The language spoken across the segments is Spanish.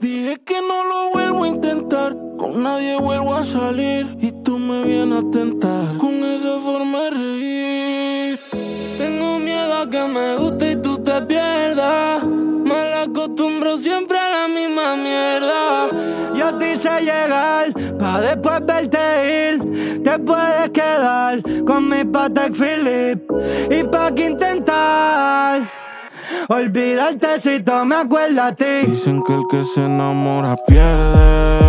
Dije que no lo vuelvo a intentar, con nadie vuelvo a salir y tú me vienes a tentar con esa forma de reír. Tengo miedo a que me guste y tú te pierdas. Me la acostumbro siempre Yo te hice llegar, pa' después verte ir. Te puedes quedar con mi Patek Philip. Y pa' que intentar. Olvidarte si tú me acuerdas a ti. Dicen que el que se enamora pierde.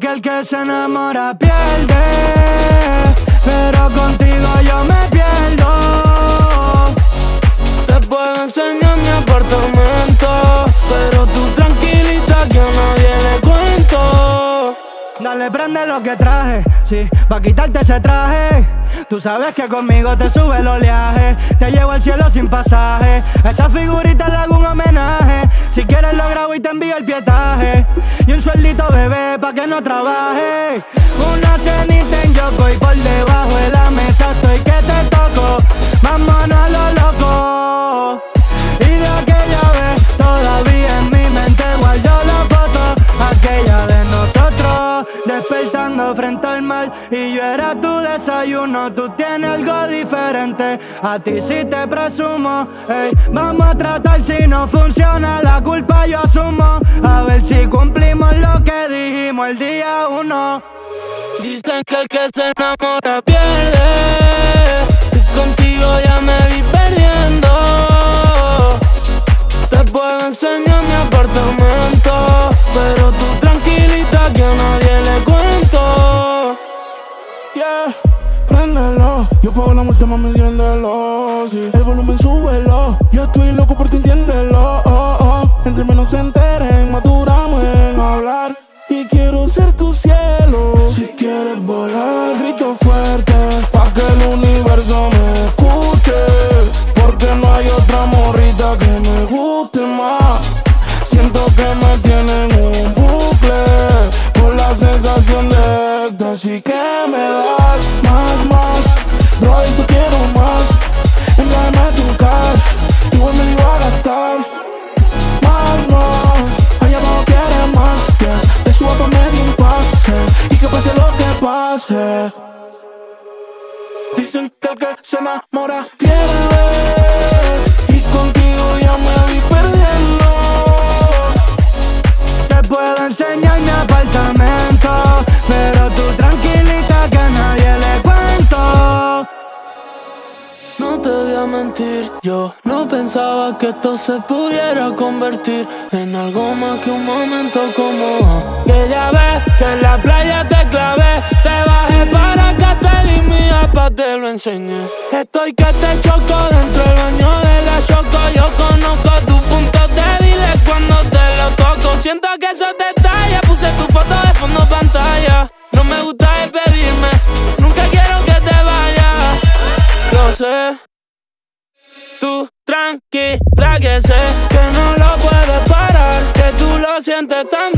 Que el que se enamora pierde. Pero contigo yo me pierdo. Te puedo enseñar mi apartamento. Pero tú tranquilita que a nadie le cuento. Dale, prende lo que traje, sí, pa' quitarte ese traje. Tú sabes que conmigo te sube el oleaje, te llevo al cielo sin pasaje. Esa figurita le hago un homenaje. Si quieres lo grabo y te envío el pietaje. Y un sueldito bebé pa' que no trabaje. Una cenita en Yoko y por debajo de la mesa estoy que te toco. Vámonos a lo loco. Y de aquella vez todavía en mi mente guardo la foto Aquella de nosotros despertando frente al mar Y yo era tu desayuno, tú tienes algo diferente A ti sí te presumo, Vamos a tratar si no funciona, el día uno Dicen que el que se enamora pierde. Y contigo ya me vi perdiendo. Te puedo enseñar mi apartamento. Pero tú tranquilita que a nadie le cuento. Yeah, préndelo. Yo pago la multa, mami, enciéndelo. Sí. El volumen súbelo. Yo estoy loco por ti, entiéndelo. Oh, oh. Entre menos se enteren, más duramos en hablar. Dicen que el que se enamora pierde. Y contigo ya me vi perdiendo. Te puedo enseñar mi apartamento Pero tú tranquilita que nadie le cuento No te voy a mentir, yo no pensaba que esto se pudiera convertir en algo más que un momento como Que ya ves que en la playa te clavé, te bajé te lo enseñé. Estoy que te choco dentro del baño de la choco, yo conozco tus puntos débiles cuando te lo toco. Siento que esos detalles, puse tu foto de fondo pantalla. No me gusta despedirme, nunca quiero que te vayas. Lo sé. Tú tranquila que sé que no lo puedes parar, que tú lo sientes tan